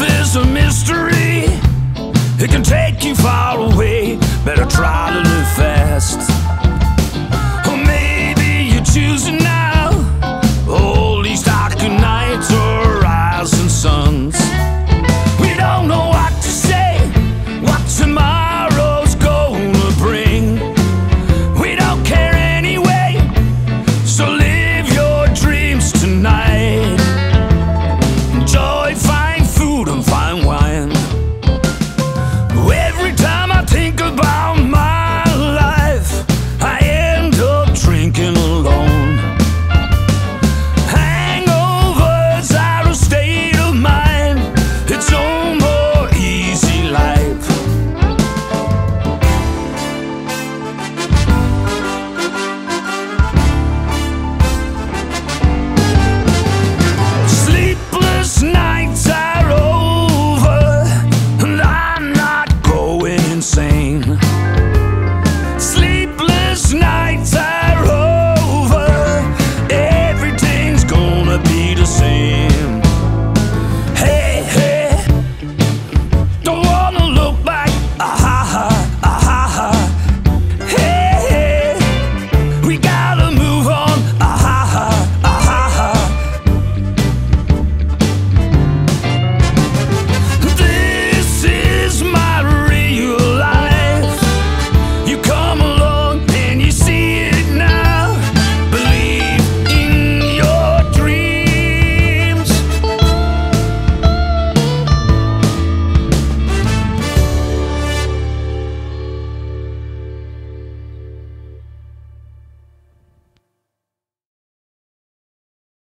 Life is a mystery. It can take you far away. Better try to live fast.